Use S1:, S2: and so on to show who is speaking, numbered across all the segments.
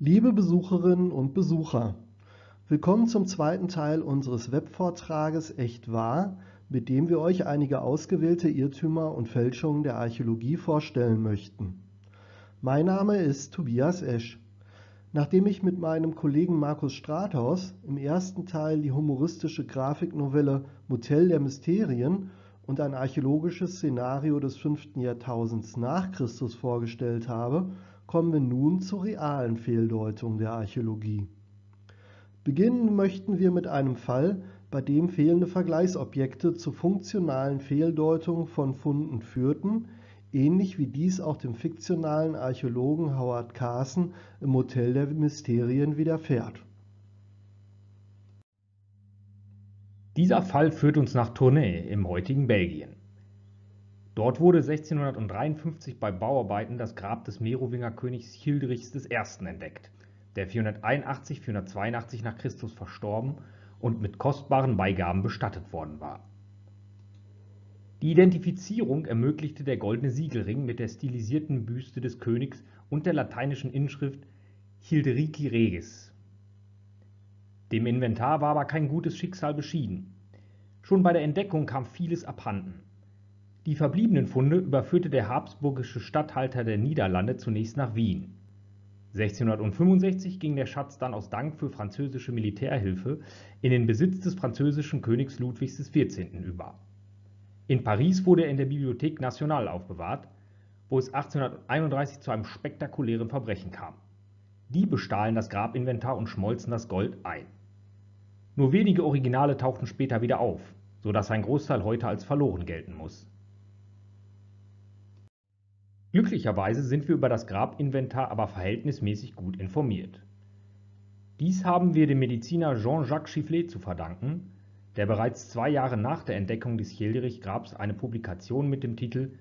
S1: Liebe Besucherinnen und Besucher, willkommen zum zweiten Teil unseres Webvortrages Echt wahr, mit dem wir euch einige ausgewählte Irrtümer und Fälschungen der Archäologie vorstellen möchten. Mein Name ist Tobias Esch. Nachdem ich mit meinem Kollegen Markus Strathaus im ersten Teil die humoristische Grafiknovelle Motel der Mysterien und ein archäologisches Szenario des 5. Jahrtausends nach Christus vorgestellt habe, kommen wir nun zur realen Fehldeutung der Archäologie. Beginnen möchten wir mit einem Fall, bei dem fehlende Vergleichsobjekte zu funktionalen Fehldeutung von Funden führten, ähnlich wie dies auch dem fiktionalen Archäologen Howard Carson im Motel der Mysterien widerfährt.
S2: Dieser Fall führt uns nach Tournai im heutigen Belgien. Dort wurde 1653 bei Bauarbeiten das Grab des Merowinger Königs Childerichs I. entdeckt, der 481/482 nach Christus verstorben und mit kostbaren Beigaben bestattet worden war. Die Identifizierung ermöglichte der goldene Siegelring mit der stilisierten Büste des Königs und der lateinischen Inschrift Childerici regis. Dem Inventar war aber kein gutes Schicksal beschieden. Schon bei der Entdeckung kam vieles abhanden. Die verbliebenen Funde überführte der habsburgische Statthalter der Niederlande zunächst nach Wien. 1665 ging der Schatz dann aus Dank für französische Militärhilfe in den Besitz des französischen Königs Ludwigs XIV. über. In Paris wurde er in der Bibliothèque Nationale aufbewahrt, wo es 1831 zu einem spektakulären Verbrechen kam. Die bestahlen das Grabinventar und schmolzen das Gold ein. Nur wenige Originale tauchten später wieder auf, so dass ein Großteil heute als verloren gelten muss Glücklicherweise sind wir über das Grabinventar aber verhältnismäßig gut informiert. Dies haben wir dem Mediziner Jean-Jacques Chifflet zu verdanken, der bereits zwei Jahre nach der Entdeckung des Childerich-Grabs eine Publikation mit dem Titel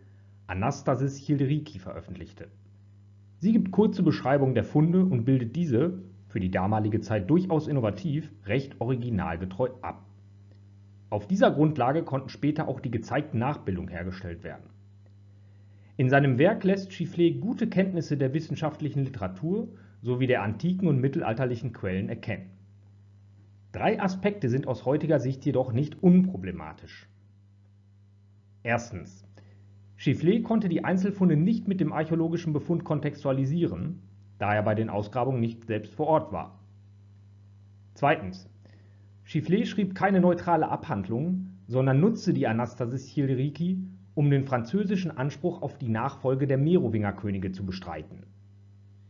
S2: Anastasis Childerici veröffentlichte. Sie gibt kurze Beschreibung der Funde und bildet diese, für die damalige Zeit durchaus innovativ, recht originalgetreu ab. Auf dieser Grundlage konnten später auch die gezeigten Nachbildungen hergestellt werden in seinem Werk lässt Chifflet gute Kenntnisse der wissenschaftlichen Literatur sowie der antiken und mittelalterlichen Quellen erkennen. Drei Aspekte sind aus heutiger Sicht jedoch nicht unproblematisch. Erstens. Chifflet konnte die Einzelfunde nicht mit dem archäologischen Befund kontextualisieren, da er bei den Ausgrabungen nicht selbst vor Ort war. Zweitens. Chifflet schrieb keine neutrale Abhandlung, sondern nutzte die Anastasis Childerici um den französischen Anspruch auf die Nachfolge der Merowingerkönige zu bestreiten.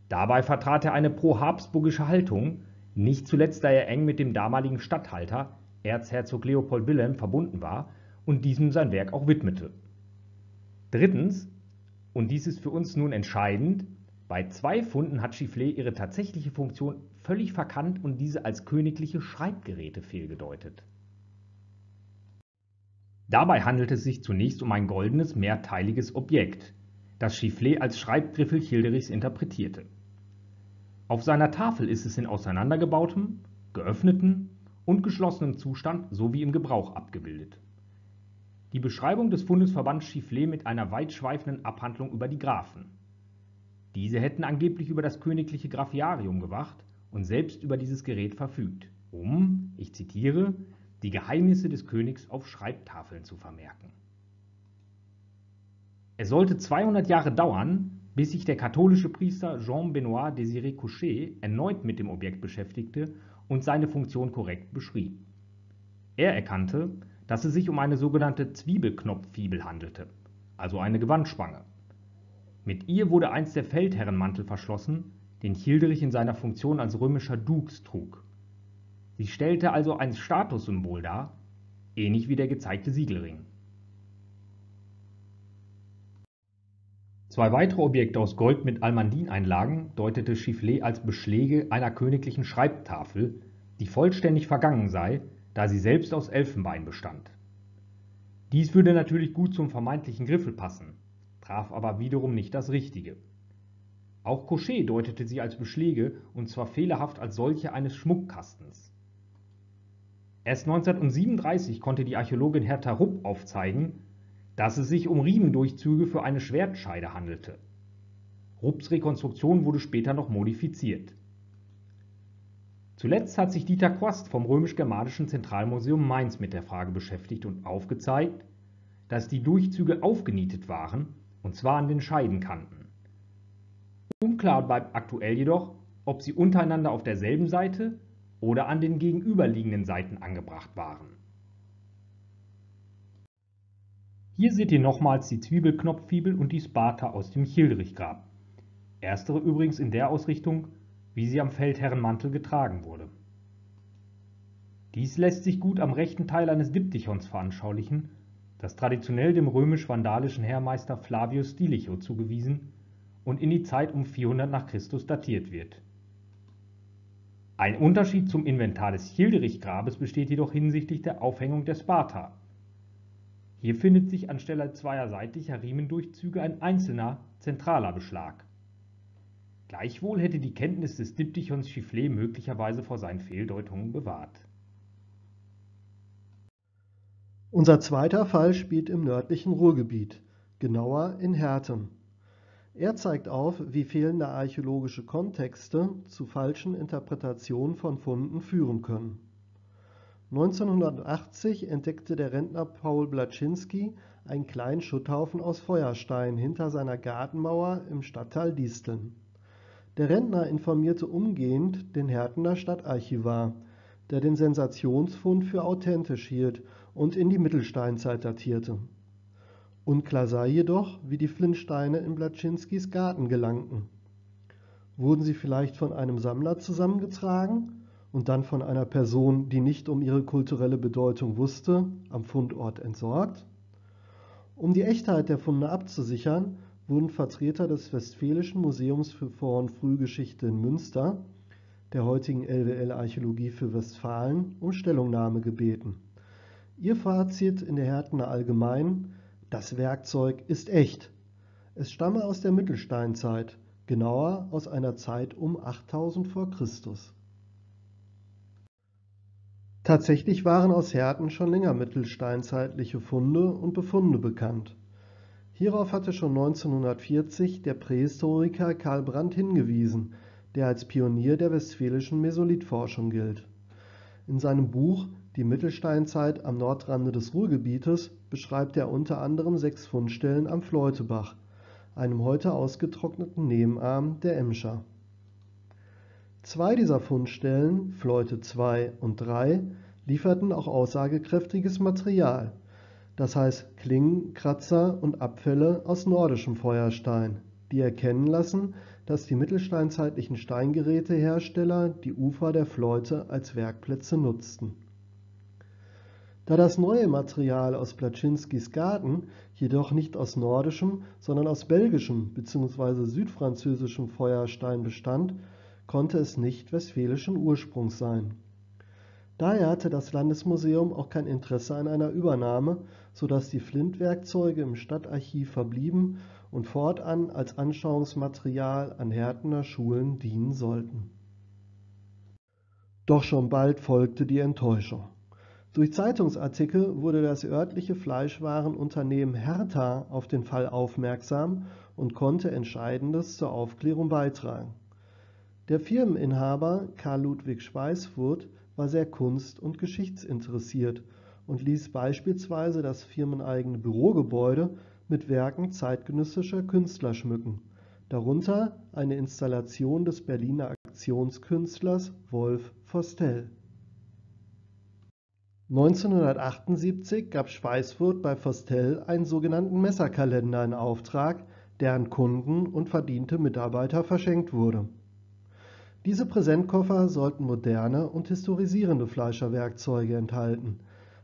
S2: Dabei vertrat er eine pro-habsburgische Haltung, nicht zuletzt da er eng mit dem damaligen Statthalter, Erzherzog Leopold Wilhelm, verbunden war und diesem sein Werk auch widmete. Drittens, und dies ist für uns nun entscheidend, bei zwei Funden hat Chifflet ihre tatsächliche Funktion völlig verkannt und diese als königliche Schreibgeräte fehlgedeutet Dabei handelt es sich zunächst um ein goldenes, mehrteiliges Objekt, das Chifflet als Schreibgriffel Childerichs interpretierte. Auf seiner Tafel ist es in auseinandergebautem, geöffnetem und geschlossenem Zustand sowie im Gebrauch abgebildet. Die Beschreibung des Fundes verband Chifflet mit einer weitschweifenden Abhandlung über die Graphen. Diese hätten angeblich über das königliche Graphiarium gewacht und selbst über dieses Gerät verfügt, um, ich zitiere die Geheimnisse des Königs auf Schreibtafeln zu vermerken. Es sollte 200 Jahre dauern, bis sich der katholische Priester Jean-Benoît Désiré Couchet erneut mit dem Objekt beschäftigte und seine Funktion korrekt beschrieb. Er erkannte, dass es sich um eine sogenannte Zwiebelknopffibel handelte, also eine Gewandspange. Mit ihr wurde einst der Feldherrenmantel verschlossen, den Childerich in seiner Funktion als römischer Dux trug Sie stellte also ein Statussymbol dar, ähnlich wie der gezeigte Siegelring. Zwei weitere Objekte aus Gold mit Almandineinlagen deutete Chifflet als Beschläge einer königlichen Schreibtafel, die vollständig vergangen sei, da sie selbst aus Elfenbein bestand. Dies würde natürlich gut zum vermeintlichen Griffel passen, traf aber wiederum nicht das Richtige. Auch Cochet deutete sie als Beschläge und zwar fehlerhaft als solche eines Schmuckkastens Erst 1937 konnte die Archäologin Hertha Rupp aufzeigen, dass es sich um Riemendurchzüge für eine Schwertscheide handelte. Rupps Rekonstruktion wurde später noch modifiziert. Zuletzt hat sich Dieter Quast vom Römisch-Germanischen Zentralmuseum Mainz mit der Frage beschäftigt und aufgezeigt, dass die Durchzüge aufgenietet waren, und zwar an den Scheidenkanten. Unklar bleibt aktuell jedoch, ob sie untereinander auf derselben Seite oder an den gegenüberliegenden Seiten angebracht waren. Hier seht ihr nochmals die Zwiebelknopffibel und die Spata aus dem Childerichgrab. Erstere übrigens in der Ausrichtung, wie sie am Feldherrenmantel getragen wurde. Dies lässt sich gut am rechten Teil eines Diptychons veranschaulichen, das traditionell dem römisch-vandalischen Heermeister Flavius Stilicho zugewiesen und in die Zeit um 400 nach Christus datiert wird. Ein Unterschied zum Inventar des Childerich-Grabes besteht jedoch hinsichtlich der Aufhängung der Sparta. Hier findet sich anstelle zweier seitlicher Riemendurchzüge ein einzelner, zentraler Beschlag. Gleichwohl hätte die Kenntnis des Diptychons Chifflet möglicherweise vor seinen Fehldeutungen bewahrt.
S1: Unser zweiter Fall spielt im nördlichen Ruhrgebiet, genauer in Herten. Er zeigt auf, wie fehlende archäologische Kontexte zu falschen Interpretationen von Funden führen können. 1980 entdeckte der Rentner Paul Blaczynski einen kleinen Schutthaufen aus Feuerstein hinter seiner Gartenmauer im Stadtteil Disteln. Der Rentner informierte umgehend den Hertener Stadtarchivar, der den Sensationsfund für authentisch hielt und in die Mittelsteinzeit datierte. Unklar sei jedoch, wie die Flintsteine in Blaczynskis Garten gelangten. Wurden sie vielleicht von einem Sammler zusammengetragen und dann von einer Person, die nicht um ihre kulturelle Bedeutung wusste, am Fundort entsorgt? Um die Echtheit der Funde abzusichern, wurden Vertreter des Westfälischen Museums für Vor- und Frühgeschichte in Münster, der heutigen LWL Archäologie für Westfalen, um Stellungnahme gebeten. Ihr Fazit in der Härtener Allgemein das Werkzeug ist echt. Es stamme aus der Mittelsteinzeit, genauer aus einer Zeit um 8000 vor Christus. Tatsächlich waren aus Herten schon länger mittelsteinzeitliche Funde und Befunde bekannt. Hierauf hatte schon 1940 der Prähistoriker Karl Brandt hingewiesen, der als Pionier der westfälischen Mesolithforschung gilt. In seinem Buch Die Mittelsteinzeit am Nordrande des Ruhrgebietes beschreibt er unter anderem sechs Fundstellen am Fleutebach, einem heute ausgetrockneten Nebenarm der Emscher. Zwei dieser Fundstellen, Fleute 2 und 3, lieferten auch aussagekräftiges Material, das heißt Klingen, Kratzer und Abfälle aus nordischem Feuerstein, die erkennen lassen, dass die mittelsteinzeitlichen Steingerätehersteller die Ufer der Fleute als Werkplätze nutzten da das neue Material aus Blaczynskis Garten jedoch nicht aus nordischem, sondern aus belgischem bzw. südfranzösischem Feuerstein bestand, konnte es nicht westfälischen Ursprungs sein. Daher hatte das Landesmuseum auch kein Interesse an einer Übernahme, so dass die Flintwerkzeuge im Stadtarchiv verblieben und fortan als Anschauungsmaterial an Härtener Schulen dienen sollten. Doch schon bald folgte die Enttäuschung. Durch Zeitungsartikel wurde das örtliche Fleischwarenunternehmen Hertha auf den Fall aufmerksam und konnte Entscheidendes zur Aufklärung beitragen. Der Firmeninhaber Karl Ludwig Schweißfurt war sehr kunst- und geschichtsinteressiert und ließ beispielsweise das firmeneigene Bürogebäude mit Werken zeitgenössischer Künstler schmücken, darunter eine Installation des Berliner Aktionskünstlers Wolf Vostell 1978 gab Schweißfurt bei Vostell einen sogenannten Messerkalender in Auftrag, der an Kunden und verdiente Mitarbeiter verschenkt wurde. Diese Präsentkoffer sollten moderne und historisierende Fleischerwerkzeuge enthalten,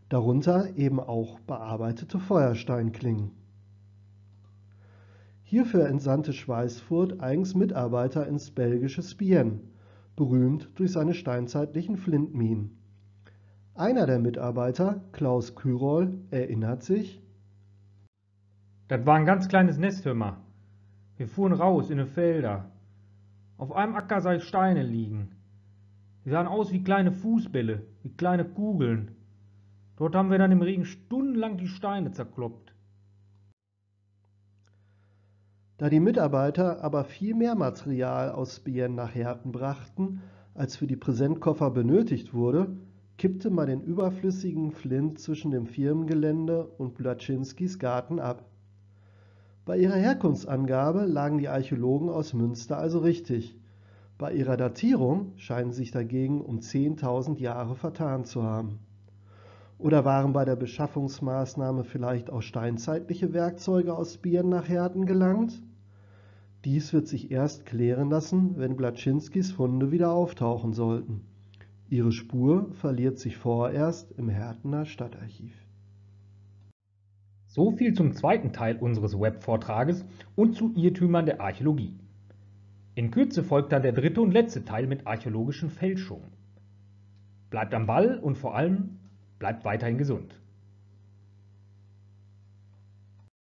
S1: darunter eben auch bearbeitete Feuersteinklingen. Hierfür entsandte Schweißfurt eigens Mitarbeiter ins belgische Spienne, berühmt durch seine steinzeitlichen Flintminen einer der Mitarbeiter, Klaus Kyrol, erinnert sich:
S2: Das war ein ganz kleines Nest, hör mal. Wir fuhren raus in die Felder. Auf einem Acker sah ich Steine liegen. Die sahen aus wie kleine Fußbälle, wie kleine Kugeln. Dort haben wir dann im Regen stundenlang die Steine zerkloppt.
S1: Da die Mitarbeiter aber viel mehr Material aus Bienne nach Herten brachten, als für die Präsentkoffer benötigt wurde, kippte man den überflüssigen Flint zwischen dem Firmengelände und Blaczynskis Garten ab. Bei ihrer Herkunftsangabe lagen die Archäologen aus Münster also richtig. Bei ihrer Datierung scheinen sich dagegen um 10.000 Jahre vertan zu haben. Oder waren bei der Beschaffungsmaßnahme vielleicht auch steinzeitliche Werkzeuge aus Bieren nach Herten gelangt? Dies wird sich erst klären lassen, wenn Blaczynskis Funde wieder auftauchen sollten. Ihre Spur verliert sich vorerst im Hertener Stadtarchiv.
S2: So viel zum zweiten Teil unseres Webvortrages und zu Irrtümern der Archäologie. In Kürze folgt dann der dritte und letzte Teil mit archäologischen Fälschungen. Bleibt am Ball und vor allem bleibt weiterhin gesund.